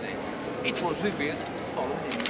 taxi. It was rebuilt following.